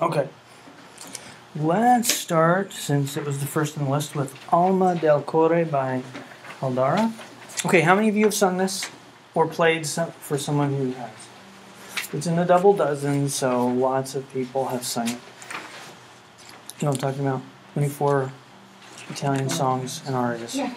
Okay. Let's start, since it was the first on the list, with Alma del Core by Caldara. Okay, how many of you have sung this or played some, for someone who has? It's in the double dozen, so lots of people have sung it. You know what I'm talking about? 24 Italian songs and arias. Yeah.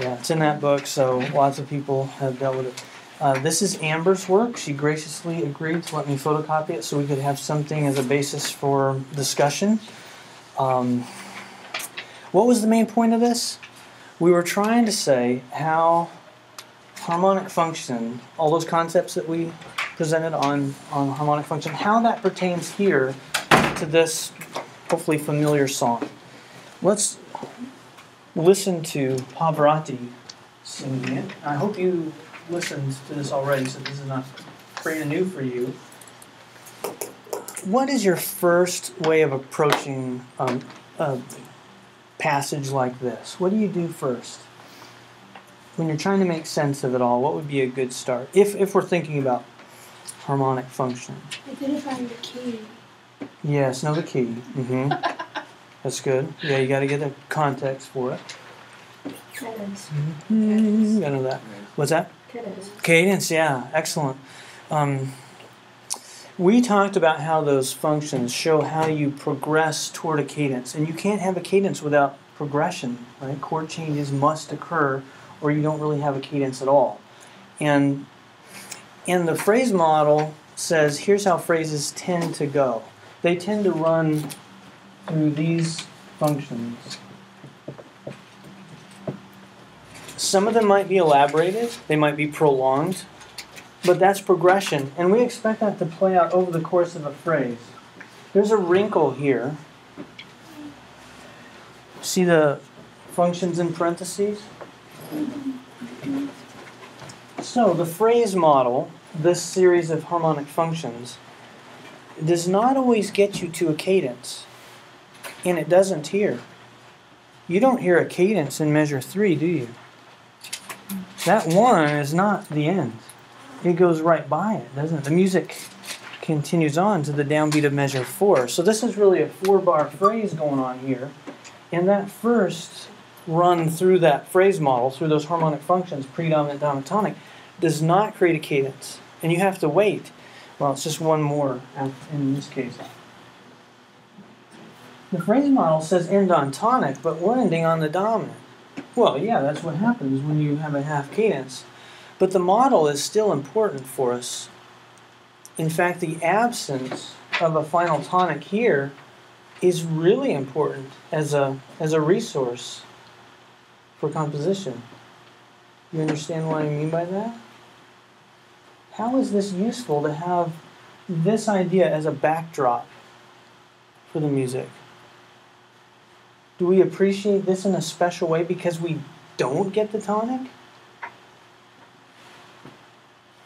Yeah, it's in that book, so lots of people have dealt with it. Uh, this is Amber's work. She graciously agreed to let me photocopy it so we could have something as a basis for discussion. Um, what was the main point of this? We were trying to say how harmonic function, all those concepts that we presented on, on harmonic function, how that pertains here to this hopefully familiar song. Let's listen to Pavarotti singing it. I hope you listened to this already, so this is not brand new for you. What is your first way of approaching um, a passage like this? What do you do first? When you're trying to make sense of it all, what would be a good start? If, if we're thinking about harmonic function. Identifying the key. Yes, know the key. Mm-hmm. That's good. Yeah, you got to get the context for it. Cadence. Mm, gotta know that. What's that? Cadence. Cadence, yeah, excellent. Um, we talked about how those functions show how you progress toward a cadence, and you can't have a cadence without progression, right? Chord changes must occur, or you don't really have a cadence at all. And and the phrase model says here's how phrases tend to go. They tend to run through these functions. Some of them might be elaborated, they might be prolonged, but that's progression, and we expect that to play out over the course of a phrase. There's a wrinkle here. See the functions in parentheses? So, the phrase model, this series of harmonic functions, does not always get you to a cadence, and it doesn't here. You don't hear a cadence in measure three, do you? That one is not the end. It goes right by it, doesn't it? The music continues on to the downbeat of measure four. So this is really a four bar phrase going on here. And that first run through that phrase model, through those harmonic functions, predominant, dominant, tonic, does not create a cadence. And you have to wait. Well, it's just one more in this case. The phrase model says end on tonic, but we're ending on the dominant. Well, yeah, that's what happens when you have a half cadence. But the model is still important for us. In fact, the absence of a final tonic here is really important as a, as a resource for composition. You understand what I mean by that? How is this useful to have this idea as a backdrop for the music? Do we appreciate this in a special way because we don't get the tonic?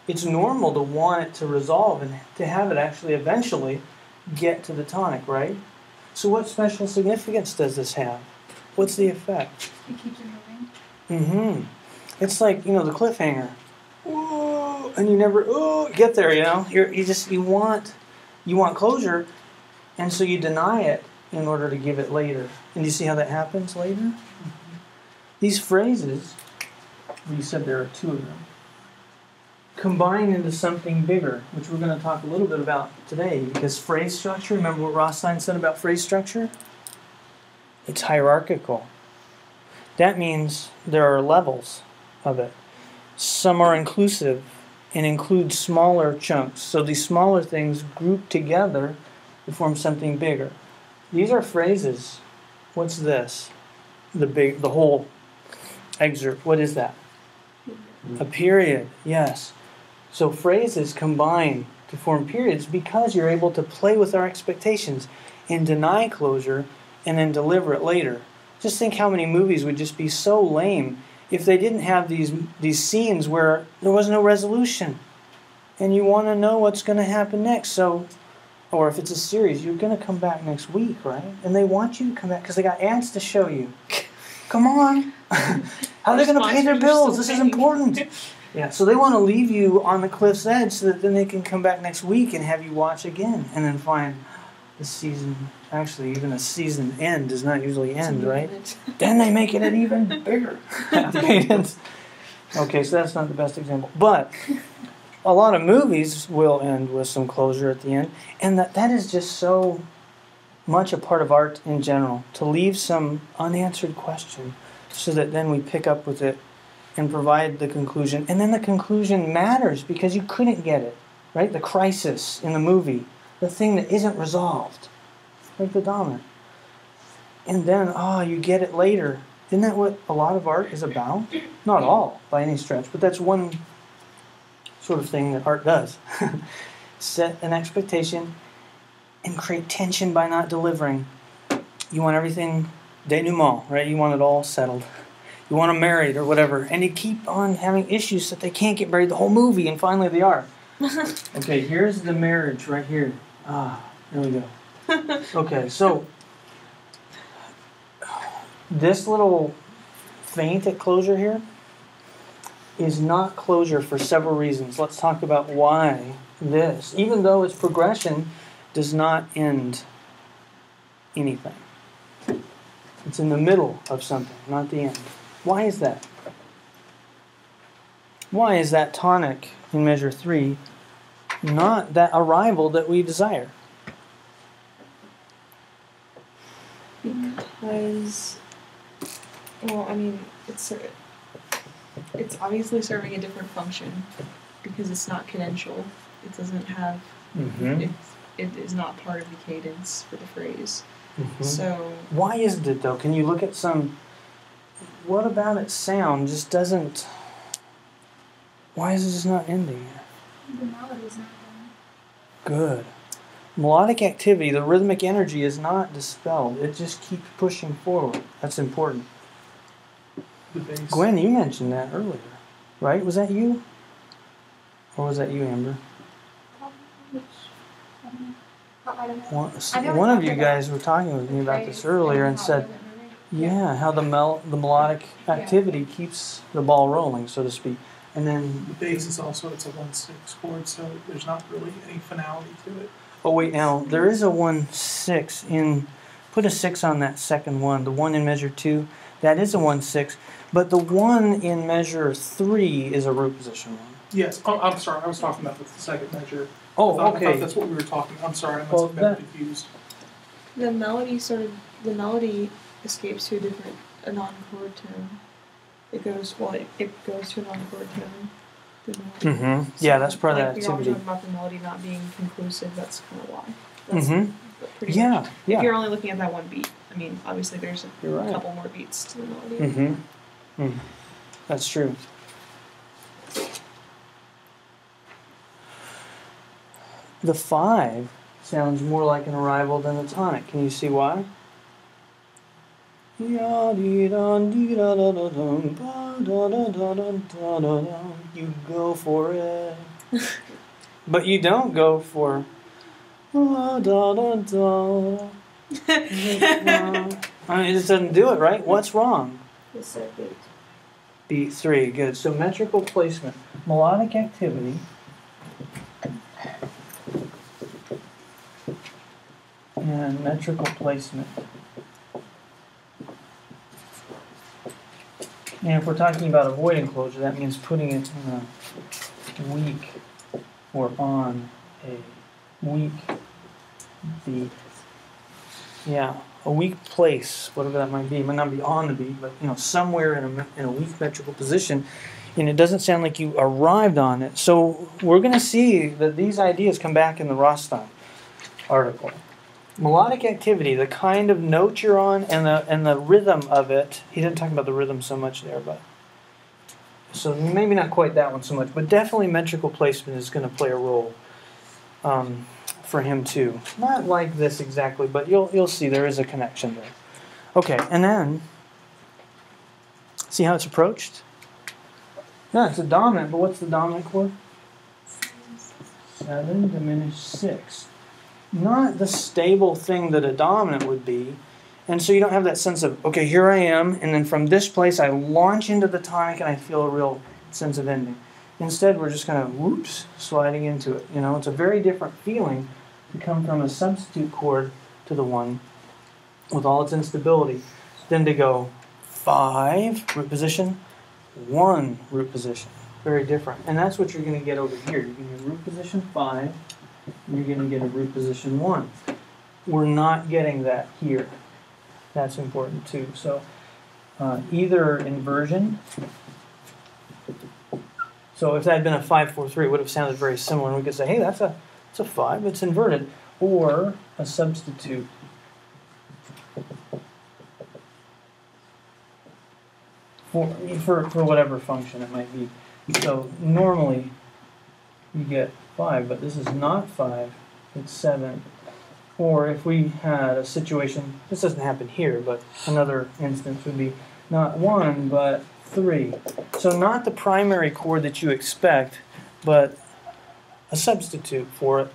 It's normal to want it to resolve and to have it actually eventually get to the tonic, right? So, what special significance does this have? What's the effect? It keeps it moving. Mm-hmm. It's like you know the cliffhanger, Whoa, and you never oh get there. You know, You're, you just you want you want closure, and so you deny it in order to give it later. And you see how that happens later? Mm-hmm. These phrases, you said there are two of them, combine into something bigger, which we're going to talk a little bit about today. Because phrase structure, remember what Rothstein said about phrase structure? It's hierarchical. That means there are levels of it. Some are inclusive and include smaller chunks. So these smaller things group together to form something bigger. These are phrases. What's this? The big, the whole excerpt. What is that? A period. Yes. So phrases combine to form periods because you're able to play with our expectations and deny closure and then deliver it later. Just think how many movies would just be so lame if they didn't have these these scenes where there was no resolution and you want to know what's going to happen next. So or if it's a series, you're going to come back next week, right? And they want you to come back because they got ads to show you. come on. How are they going to pay their bills? This is important. Yeah, so they want to leave you on the cliff's edge so that then they can come back next week and have you watch again and then find, the season actually even a season end does not usually end, right? Then they make it an even bigger. Okay, so that's not the best example, but a lot of movies will end with some closure at the end, and that that is just so much a part of art in general to leave some unanswered question, so that then we pick up with it and provide the conclusion, and then the conclusion matters because you couldn't get it, right? The crisis in the movie, the thing that isn't resolved, like the dominant and then oh you get it later. Isn't that what a lot of art is about? Not all by any stretch but that's one sort of thing that art does. Set an expectation and create tension by not delivering. You want everything denouement right? You want it all settled. You want them married or whatever. And you keep on having issues that they can't get married the whole movie and finally they are. Okay here's the marriage right here. Ah there we go. Okay so this little feint at closure here is not closure for several reasons. Let's talk about why this, even though its progression does not end anything. It's in the middle of something, not the end. Why is that? Why is that tonic in measure three not that arrival that we desire? Because, well, I mean, it's it's obviously serving a different function because it's not cadential. It doesn't have. Mm-hmm. It's, it is not part of the cadence for the phrase. Mm-hmm. So Why isn't it though? Can you look at some? What about its sound just doesn't? Why is it just not ending? The melody's not done. Good. Melodic activity, the rhythmic energy is not dispelled. It just keeps pushing forward. That's important. The. Gwen, you mentioned that earlier, right? Was that you? Or was that you, Amber? Probably which, I don't know. I don't know. One, I know we one of you guys were talking with me about this earlier and said, yeah, how the mel- the melodic activity keeps the ball rolling, so to speak. And then The bass is also it's a one six chord, so there's not really any finality to it. Oh wait, now there is a one six in. Put a six on that second one. The one in measure two, that is a one six. But the one in measure three is a root position one. Yes. Oh, I'm sorry. I was talking about the second measure. Oh, I thought, I thought okay. that's what we were talking. I'm sorry. I must Well, have been that- confused. the melody sort of the melody escapes to a different a non-chord tone. It goes well. It, it goes to a non-chord tone. Mm-hmm. Yeah, that's part like of we that all activity. talked about the melody not being conclusive. That's kind of why. Mm-hmm. pretty Yeah, much. If you're only looking at that one beat, I mean, obviously there's a right. couple more beats to the melody. Mm-hmm. Mm, that's true. The five sounds more like an arrival than a tonic. Can you see why? You go for it. but you don't go for. I mean, it just doesn't do it, right? What's wrong? B3. Good. So metrical placement, melodic activity. And metrical placement. And if we're talking about avoiding enclosure, that means putting it in a weak or on a weak beat. Yeah a weak place, whatever that might be. It might not be on the beat, but you know, somewhere in a, in a weak metrical position. And it doesn't sound like you arrived on it. So we're going to see that these ideas come back in the Rothstein article. Melodic activity, the kind of note you're on, and the and the rhythm of it. He didn't talk about the rhythm so much there, but so maybe not quite that one so much, but definitely metrical placement is going to play a role um, for him too. Not like this exactly, but you'll you'll see there is a connection there. Okay, and then see how it's approached. Yeah, it's a dominant, but what's the dominant chord? Seven diminished six. Not the stable thing that a dominant would be. And so you don't have that sense of, okay, here I am, and then from this place I launch into the tonic and I feel a real sense of ending. Instead, we're just kind of whoops sliding into it. You know, it's a very different feeling to come from a substitute chord to the one with all its instability, then to go five root position, one root position. Very different. And that's what you're going to get over here. You're going to get root position five, and you're going to get a root position one. We're not getting that here. That's important too. So uh, either inversion. So if that had been a five four three, it would have sounded very similar, and we could say, hey, that's a it's a five, it's inverted, or a substitute. For, for, for whatever function it might be. So normally you get five, but this is not five, it's seven. Or if we had a situation, this doesn't happen here, but another instance would be not one, but three. So not the primary chord that you expect, but a substitute for it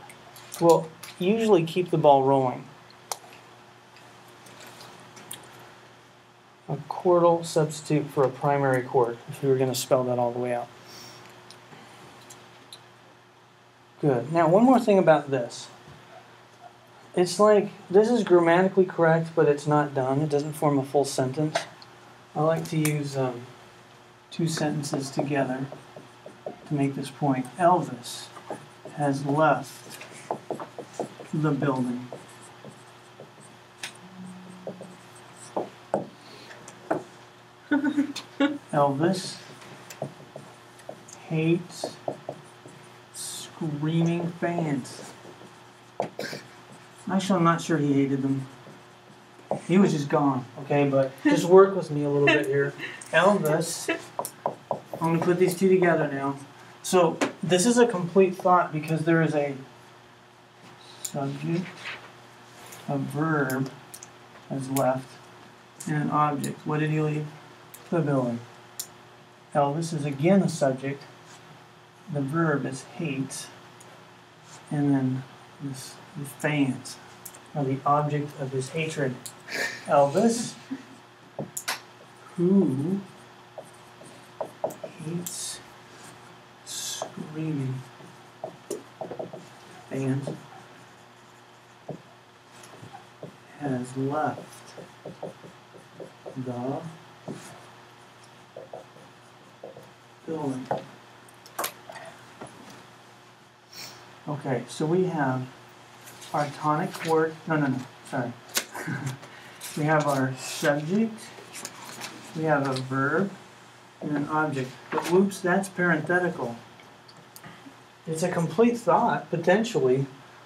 will usually keep the ball rolling. A chordal substitute for a primary chord, if we were going to spell that all the way out. Good. Now, one more thing about this. It's like this is grammatically correct, but it's not done. It doesn't form a full sentence. I like to use um, two sentences together to make this point. Elvis has left the building. Elvis hates screaming fans. Actually, I'm not sure he hated them. He was just gone, okay? But just work with me a little bit here. Elvis, I'm going to put these two together now. So, this is a complete thought because there is a subject, a verb has left, and an object. What did he leave? The building. Elvis is again a subject. The verb is hate, and then this, the fans are the object of his hatred. Elvis, who hates fans, has left the building. Okay, so we have our tonic word. No, no, no. Sorry. we have our subject. We have a verb and an object. But whoops, that's parenthetical. It's a complete thought, potentially,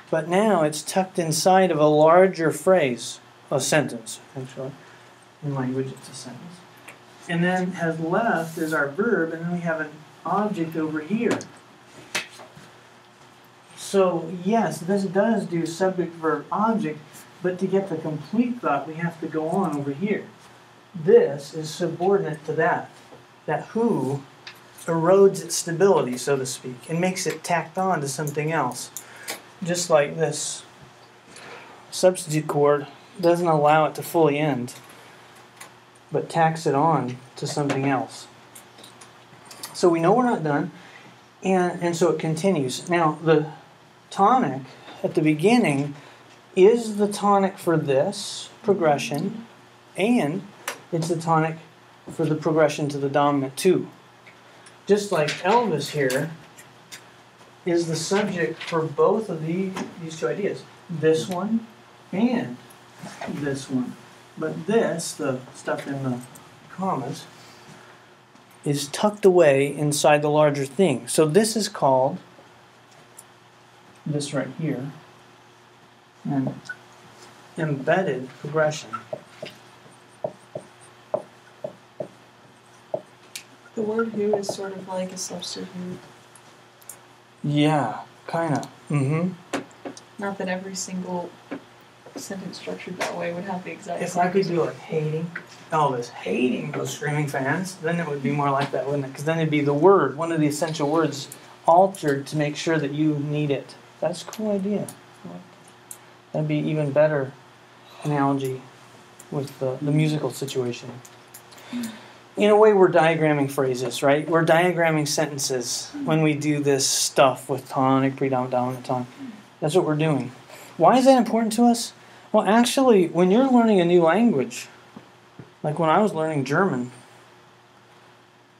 but now it's tucked inside of a larger phrase, a sentence, actually. In language, it's a sentence. And then has left is our verb, and then we have an object over here. So, yes, this does do subject, verb, object, but to get the complete thought, we have to go on over here. This is subordinate to that. That who erodes its stability, so to speak, and makes it tacked on to something else. Just like this substitute chord doesn't allow it to fully end, but tacks it on to something else. So we know we're not done, and, and so it continues. Now, the tonic at the beginning is the tonic for this progression, and it's the tonic for the progression to the dominant too. Just like Elvis here is the subject for both of the, these two ideas. This one and this one. But this, the stuff in the commas, is tucked away inside the larger thing. So this is called this right here an embedded progression. The word who is sort of like a substitute. Yeah, kind of. Mm-hmm. Not that every single sentence structured that way would have the exact If. I could do like hating, Elvis hating those screaming fans, then it would be more like that, wouldn't it? Because then it'd be the word, one of the essential words, altered to make sure that you need it. That's a cool idea. That'd be even better analogy with the, the musical situation. In a way, we're diagramming phrases, right? We're diagramming sentences when we do this stuff with tonic, predominant, dominant tonic. That's what we're doing. Why is that important to us? Well, actually, when you're learning a new language, like when I was learning German,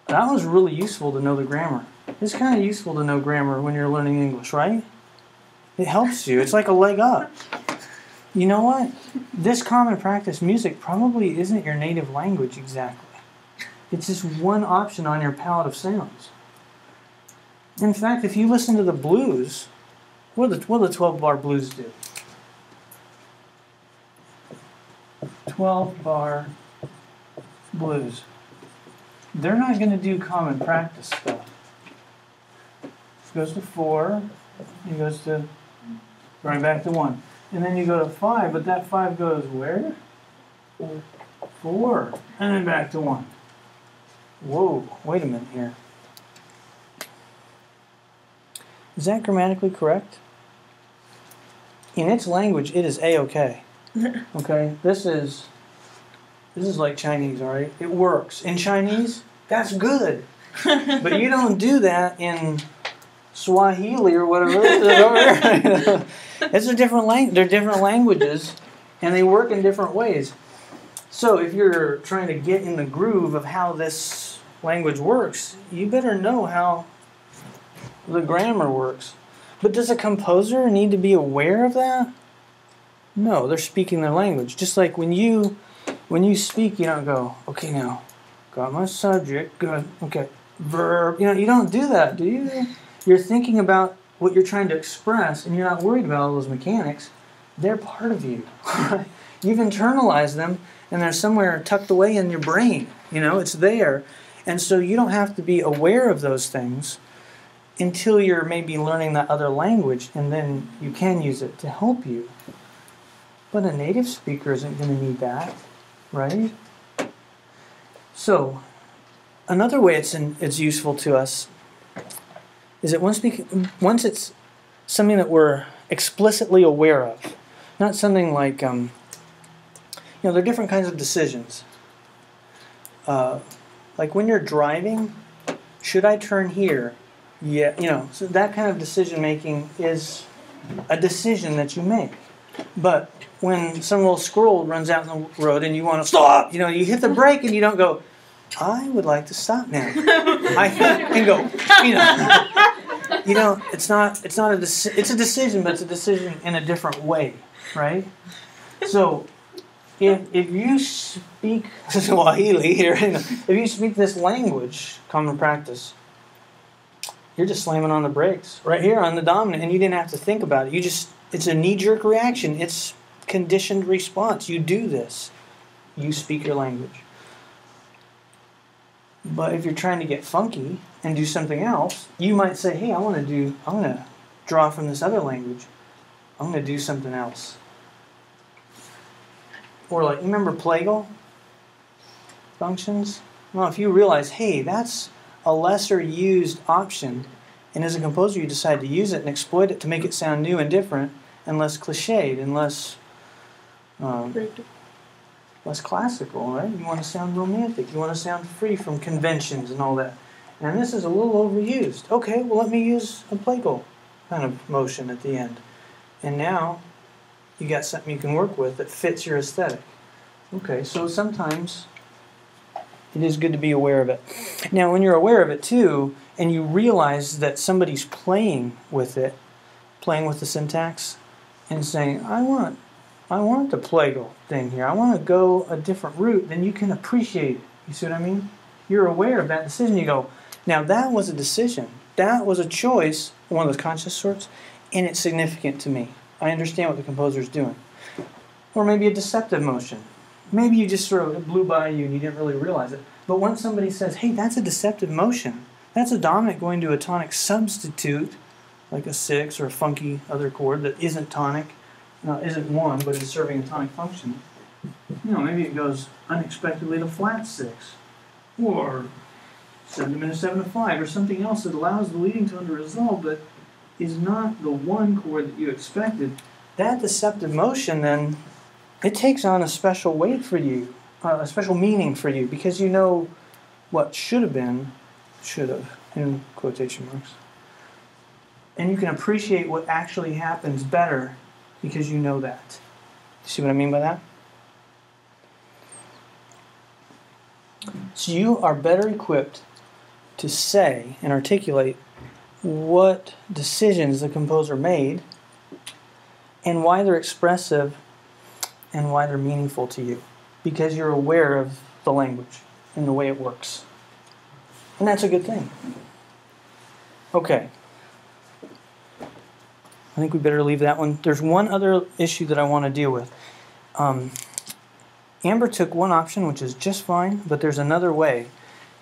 that was really useful to know the grammar. It's kind of useful to know grammar when you're learning English, right? It helps you. It's like a leg up. You know what? This common practice music probably isn't your native language exactly. It's just one option on your palette of sounds. In fact, if you listen to the blues, what do the, what do the 12 bar blues do? 12 bar blues. They're not going to do common practice stuff. It goes to four, it goes to right back to one. And then you go to five, but that five goes where? Four. And then back to one. Whoa, wait a minute here. Is that grammatically correct? In its language, it is a-okay. Okay, this is this is like Chinese, all right? It works in Chinese. That's good, but you don't do that in Swahili or whatever it is over there. it's a different language. They're different languages, and they work in different ways. So if you're trying to get in the groove of how this language works, you better know how the grammar works. But does a composer need to be aware of that? No, they're speaking their language. Just like when you when you speak, you don't go, okay now, got my subject, good, okay, verb. You know, you don't do that, do you? You're thinking about what you're trying to express and you're not worried about all those mechanics. They're part of you. You've internalized them and they're somewhere tucked away in your brain. You know, it's there. And so you don't have to be aware of those things until you're maybe learning that other language, and then you can use it to help you. But a native speaker isn't going to need that, right? So, another way it's in, it's useful to us is that once we, once it's something that we're explicitly aware of, not something like um, you know there are different kinds of decisions. Uh, like when you're driving, should I turn here? Yeah, you know, so that kind of decision making is a decision that you make. But when some little squirrel runs out in the road and you want to stop, you know, you hit the brake and you don't go, I would like to stop now. I and go, you know, you know, it's not, it's not a, it's a decision, but it's a decision in a different way, right? So, if if you speak Swahili here, if you speak this language, common practice, you're just slamming on the brakes right here on the dominant, and you didn't have to think about it. You just, it's a knee jerk reaction. It's conditioned response. You do this. You speak your language. But if you're trying to get funky and do something else, you might say, hey, I want to do, I want to draw from this other language. I'm going to do something else. Or like, you remember Plagal functions? Well, if you realize, hey, that's a lesser used option, and as a composer, you decide to use it and exploit it to make it sound new and different and less cliched and less um, less classical, right? You want to sound romantic. You want to sound free from conventions and all that. And this is a little overused. Okay, well, let me use a Plagal kind of motion at the end. And now you got something you can work with that fits your aesthetic. Okay, so sometimes it is good to be aware of it. Now, when you're aware of it too, and you realize that somebody's playing with it, playing with the syntax, and saying, I want I want the Plagal thing here. I want to go a different route. Then you can appreciate it. You see what I mean? You're aware of that decision. You go, now that was a decision. That was a choice, one of those conscious sorts, and it's significant to me. I understand what the composer is doing. Or maybe a deceptive motion. Maybe you just sort of it blew by you and you didn't really realize it. But once somebody says, hey, that's a deceptive motion, that's a dominant going to a tonic substitute, like a six or a funky other chord that isn't tonic, uh, isn't one, but is serving a tonic function. You know, maybe it goes unexpectedly to flat six, or seven diminished seven to five, or something else that allows the leading tone to resolve, but is not the one chord that you expected. That deceptive motion then it takes on a special weight for you, uh, a special meaning for you, because you know what should have been, should have, in quotation marks. And you can appreciate what actually happens better because you know that. See what I mean by that? So you are better equipped to say and articulate what decisions the composer made and why they're expressive and why they're meaningful to you because you're aware of the language and the way it works. And that's a good thing. Okay. I think we better leave that one. There's one other issue that I want to deal with. Um, Amber took one option, which is just fine, but there's another way.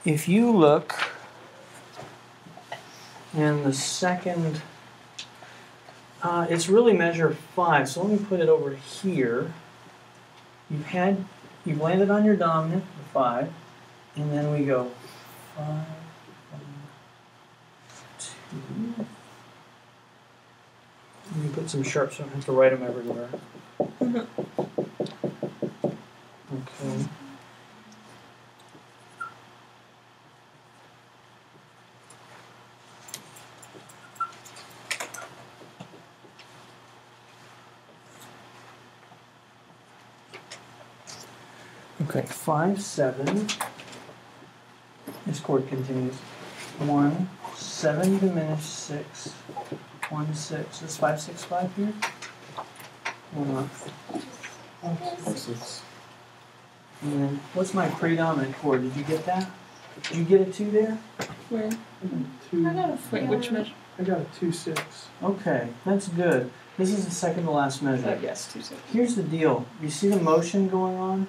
If you look in the second, uh, it's really measure five. So let me put it over here. You've had, you've landed on your dominant, the five, and then we go five, one, two. Let me put some sharps so I don't have to write them everywhere. Okay. Okay, five, seven. This chord continues. One, seven diminished six, one, six. Is five, six, five here? Or not? And then, what's my predominant chord? Did you get that? Did you get a two there? Where? Two, I got a Wait, which measure? I got a two six. Okay, that's good. This is the second to last measure. Uh, yes, two six. Here's the deal. You see the motion going on?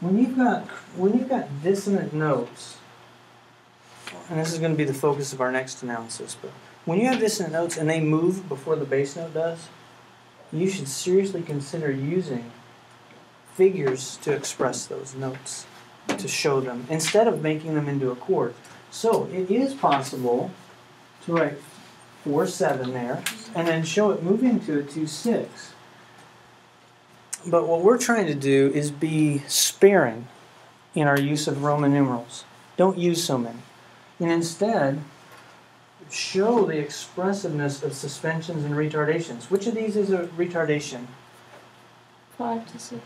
When you've got when you've got dissonant notes, and this is going to be the focus of our next analysis, but when you have dissonant notes and they move before the bass note does, you should seriously consider using figures to express those notes, to show them, instead of making them into a chord. So it is possible to write four seven there, and then show it moving to a two six. But what we're trying to do is be sparing in our use of Roman numerals. Don't use so many, and instead show the expressiveness of suspensions and retardations. Which of these is a retardation? Five to six.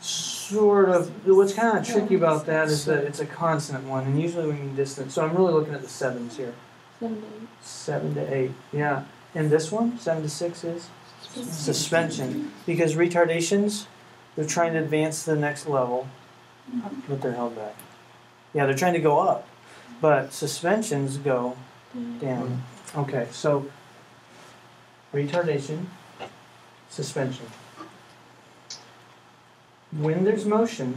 Sort of. What's kind of tricky about that is that it's a consonant one, and usually we mean distant. So I'm really looking at the sevens here. Seven to eight. Seven to eight, yeah. And this one, seven to six is suspension. Because retardations, they're trying to advance to the next level, but they're held back. Yeah, they're trying to go up, but suspensions go down. Okay, so retardation, suspension. When there's motion,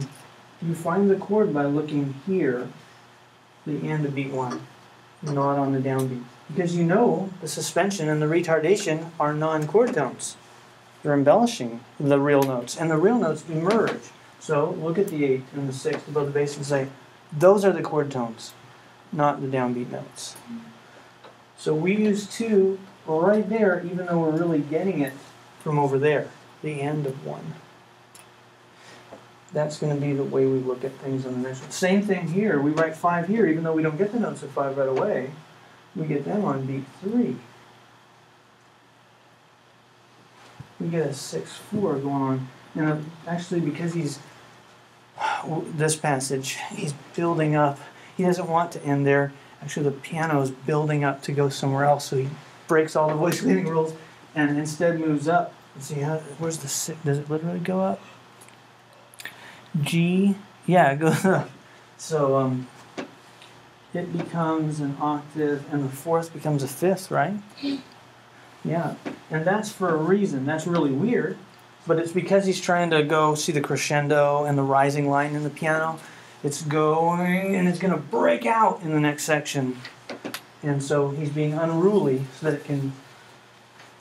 you find the chord by looking here, the end of beat one, not on the downbeat. Because you know the suspension and the retardation are non chord tones. You're embellishing the real notes, and the real notes emerge. So look at the eight and the six above the bass and say, those are the chord tones, not the downbeat notes. So we use two right there, even though we're really getting it from over there, the end of one. That's going to be the way we look at things on the next one. Same thing here. We write five here, even though we don't get the notes of five right away. We get them on beat three. We get a six four going on. Now, actually, because he's this passage, he's building up. He doesn't want to end there. Actually, the piano is building up to go somewhere else, so he breaks all the voice leading rules and instead moves up. Let's see how. Where's the six? Does it literally go up? G. Yeah, it goes up. So um, it becomes an octave, and the fourth becomes a fifth, right? Yeah, and that's for a reason. That's really weird, but it's because he's trying to go see the crescendo and the rising line in the piano. It's going and it's going to break out in the next section, and so he's being unruly so that it can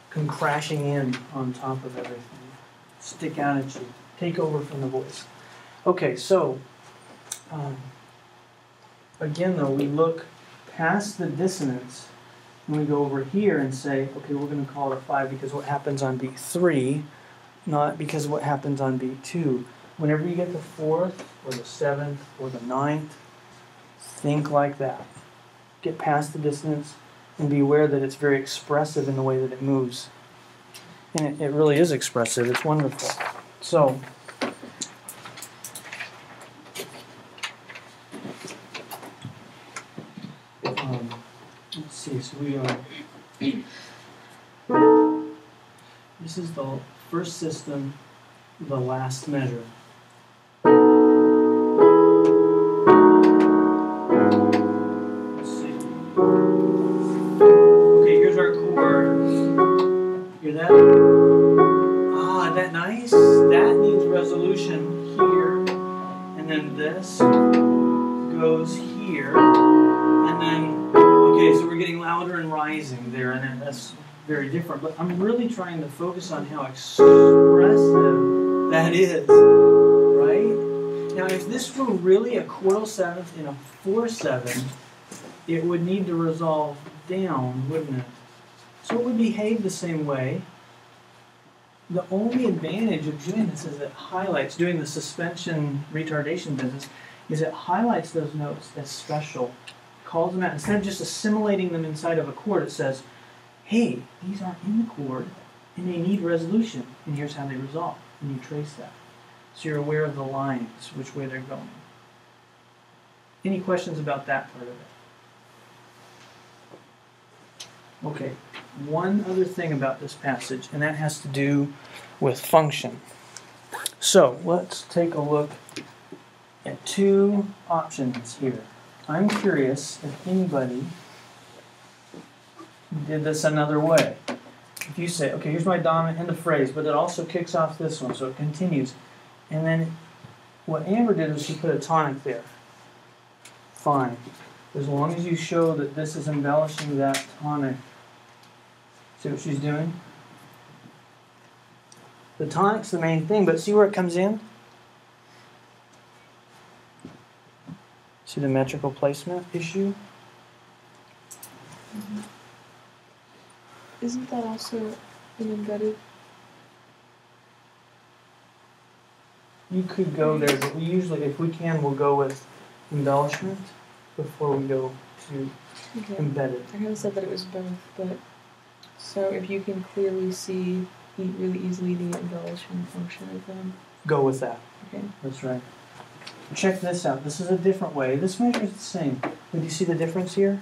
come crashing in on top of everything, stick out at you, take over from the voice. Okay, so um, again, though, we look past the dissonance and we go over here and say, okay, we're going to call it a five because what happens on beat three, not because what happens on beat two. Whenever you get the fourth or the seventh or the ninth, think like that. get past the dissonance, and be aware that it's very expressive in the way that it moves. And it, it really is expressive. It's wonderful. So. Um, let's see. So we are. This is the first system, the last measure. But I'm really trying to focus on how expressive that is, right? Now, if this were really a quarter seventh in a four seven, it would need to resolve down, wouldn't it? So it would behave the same way. The only advantage of doing this is it highlights, doing the suspension retardation business, is it highlights those notes as special, calls them out. Instead of just assimilating them inside of a chord, it says, hey, these aren't in the chord and they need resolution, and here's how they resolve. And you trace that. So you're aware of the lines, which way they're going. Any questions about that part of it? Okay, one other thing about this passage, and that has to do with function. So let's take a look at two options here. I'm curious if anybody did this another way. If you say, okay, here's my dominant in the phrase, but it also kicks off this one, so it continues. And then what Amber did was she put a tonic there. Fine. As long as you show that this is embellishing that tonic. See what she's doing? The tonic's the main thing, but see where it comes in? See the metrical placement issue? Mm-hmm. Isn't that also an embedded? You could go there, but we usually, if we can, we'll go with embellishment before we go to Okay. embedded. I kind of said that it was both, but so if you can clearly see really easily the embellishment function of them. Go with that. Okay. That's right. Check this out. This is a different way. This measure is the same. But do you see the difference here?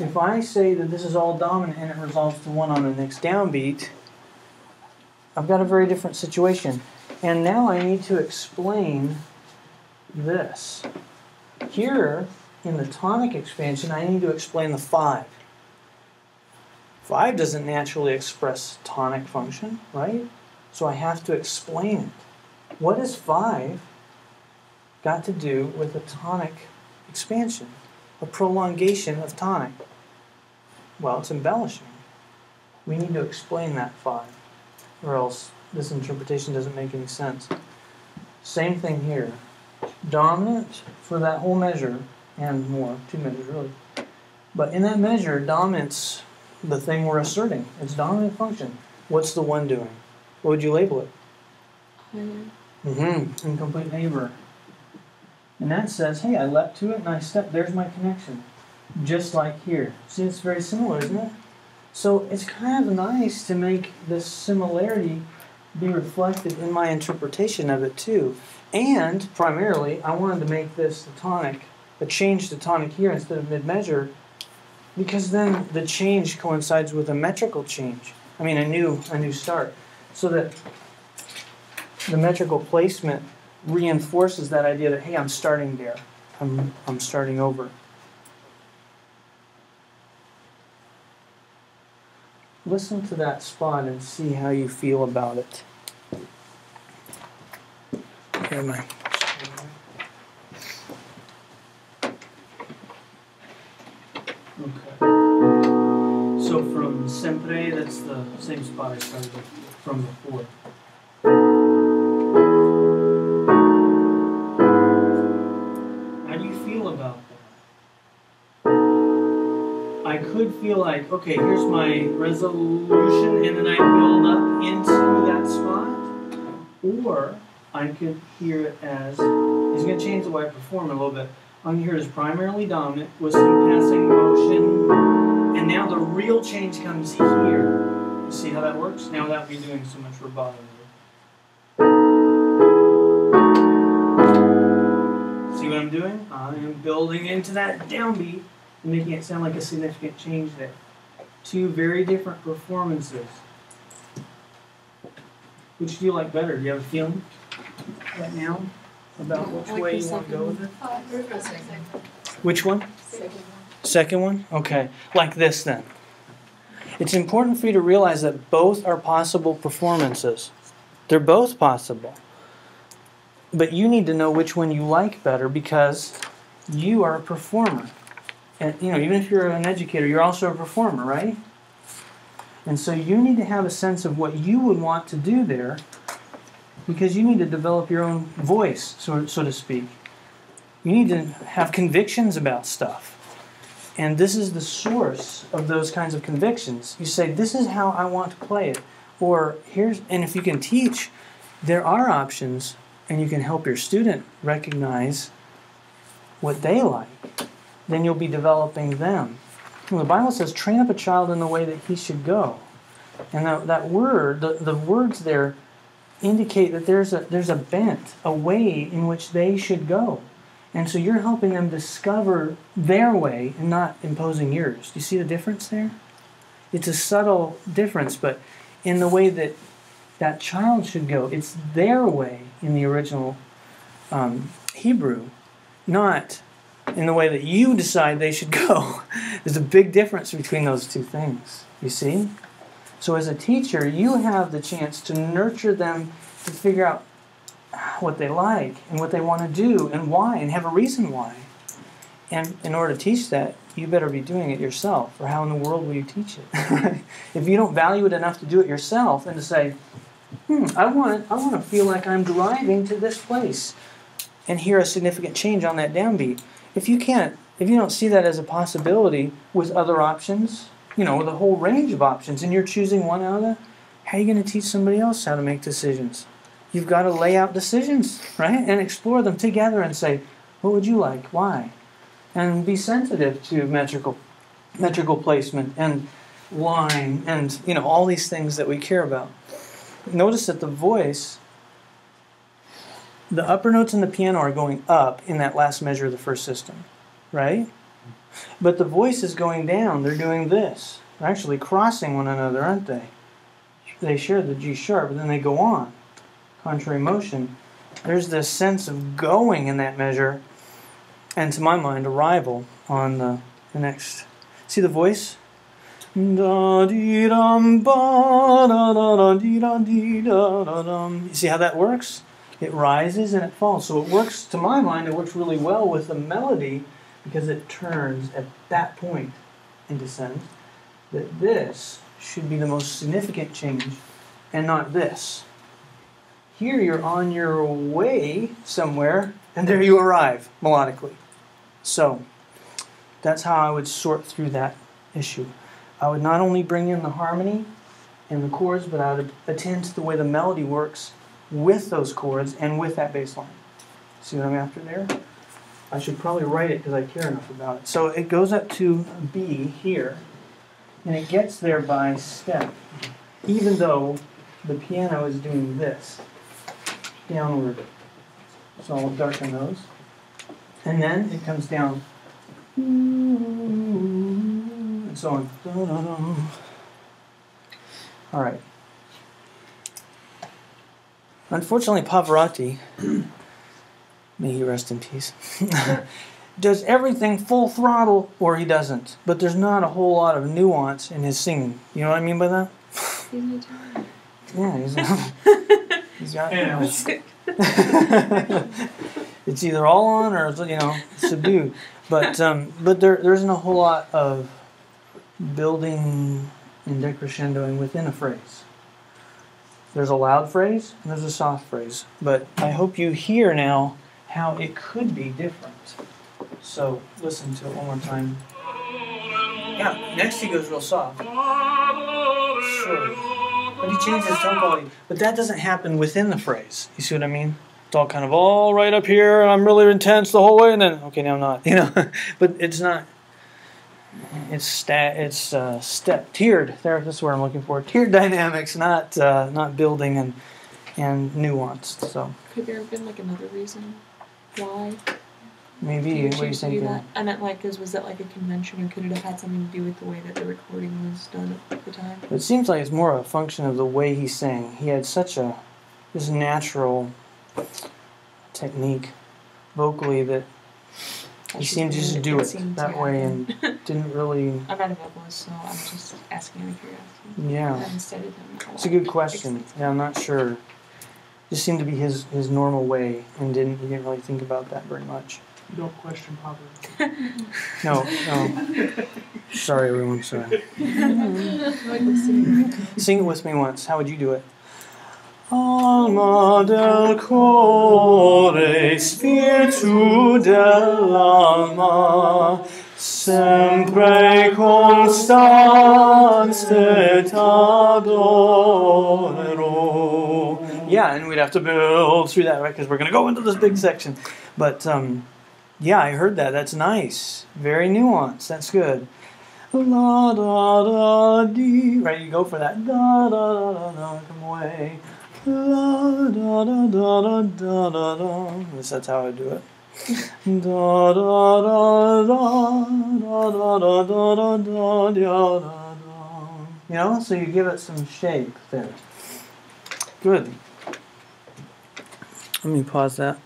If I say that this is all dominant and it resolves to one on the next downbeat, I've got a very different situation. And now I need to explain this. Here, in the tonic expansion, I need to explain the five. Five doesn't naturally express tonic function, right? So I have to explain it. What has five got to do with a tonic expansion, a prolongation of tonic? Well, it's embellishing. We need to explain that five, or else this interpretation doesn't make any sense. Same thing here. Dominant for that whole measure and more, two measures really. But in that measure, dominance, the thing we're asserting, it's dominant function. What's the one doing? What would you label it? Higher. Mm-hmm. Incomplete neighbor. And that says, hey, I leapt to it and I stepped, there's my connection. Just like here. See, it's very similar, isn't it? So it's kind of nice to make this similarity be reflected in my interpretation of it too. And primarily, I wanted to make this the tonic, a change to tonic here instead of mid measure, because then the change coincides with a metrical change. I mean, a new, a new start, so that the metrical placement reinforces that idea that hey, I'm starting there. I'm I'm starting over. Listen to that spot and see how you feel about it. Here, my. Okay. So from sempre, that's the same spot I started from before. Could feel like, okay, here's my resolution, and then I build up into that spot. Or I could hear it as, it's going to change the way I perform a little bit. on here is primarily dominant with some passing motion, and now the real change comes here. You see how that works? Now without me doing so much rubato. See what I'm doing? I am building into that downbeat making it sound like a significant change there. Two very different performances. Which do you like better? Do you have a feeling right now about which like way you want to go with it? Which one? Second one? Okay. Like this then. It's important for you to realize that both are possible performances. They're both possible. But you need to know which one you like better because you are a performer. And you know, even if you're an educator, you're also a performer, right? And so you need to have a sense of what you would want to do there because you need to develop your own voice, so, so to speak. You need to have convictions about stuff. And this is the source of those kinds of convictions. You say, This is how I want to play it. Or here's, and if you can teach, there are options, and you can help your student recognize what they like. Then you'll be developing them. Well, the Bible says, train up a child in the way that he should go. And that, that word, the, the words there indicate that there's a, there's a bent, a way in which they should go. And so you're helping them discover their way and not imposing yours. Do you see the difference there? It's a subtle difference, but in the way that that child should go, it's their way in the original um, Hebrew, not in the way that you decide they should go. There's a big difference between those two things. You see? So, as a teacher, you have the chance to nurture them to figure out what they like and what they want to do and why and have a reason why. And in order to teach that, you better be doing it yourself, or how in the world will you teach it? if you don't value it enough to do it yourself and to say, hmm, I want, I want to feel like I'm driving to this place and hear a significant change on that downbeat. If you can't, if you don't see that as a possibility with other options, you know, with a whole range of options, and you're choosing one out of that, how are you going to teach somebody else how to make decisions? You've got to lay out decisions, right? And explore them together and say, what would you like? Why? And be sensitive to metrical, metrical placement and line and, you know, all these things that we care about. Notice that the voice, the upper notes in the piano are going up in that last measure of the first system, right? But the voice is going down. They're doing this. They're actually crossing one another, aren't they? They share the G sharp, but then they go on. Contrary motion. There's this sense of going in that measure, and to my mind, arrival on the, the next. See the voice? You see how that works? It rises and it falls. So it works, to my mind, it works really well with the melody because it turns at that point point and descends. That this should be the most significant change and not this. Here you're on your way somewhere and there you arrive melodically. So that's how I would sort through that issue. I would not only bring in the harmony and the chords, but I would attend to the way the melody works with those chords and with that bass line. See what I'm after there? I should probably write it because I care enough about it. So it goes up to B here, and it gets there by step, even though the piano is doing this downward. So I'll darken those. And then it comes down, and so on. All right. Unfortunately, Pavarotti, may he rest in peace, does everything full throttle or he doesn't. But there's not a whole lot of nuance in his singing. You know what I mean by that? Give me time. Yeah, he's, he's got. you Yeah. know, it's either all on or it's, you know subdued. But um, but there there isn't a whole lot of building and decrescendoing within a phrase. There's a loud phrase and there's a soft phrase. But I hope you hear now how it could be different. So listen to it one more time. Yeah, next he goes real soft. Sure. But he changes his tone quality. But that doesn't happen within the phrase. You see what I mean? it's all kind of all right up here, and I'm really intense the whole way, and then okay, now I'm not, you know. but it's not. It's sta- It's uh, step tiered. There, that's what I'm looking for. Tiered dynamics, not uh, not building and and nuanced. So Could there have been like another reason why? maybe you what are you do that? I meant like, is was that like a convention, or could it have had something to do with the way that the recording was done at the time? It seems like it's more a function of the way he sang. He had such a this natural technique vocally that he seemed to just do it seemed that way happen. and didn't really. I'm not a vocalist, so I'm just asking out of curiosity. I Yeah, haven't studied them. it's a good question. Yeah, I'm not sure. Just seemed to be his his normal way, and didn't he didn't really think about that very much. You don't question Papa. No, no. Sorry, everyone. Sorry. like listening. Sing it with me once. How would you do it? Alma del core, spirto dell'alma, sempre costante t'adorerò. Yeah, and we'd have to build through that, right? Because we're going to go into this big section. But um, yeah, I heard that. That's nice. Very nuanced. That's good. La da da dee. Right, you go for that. Da da da da da. Come away. La da da da da da da least that's how I do it. Da da da da da da da da da da da da da. You know, so you give it some shape there. Good. Let me pause that.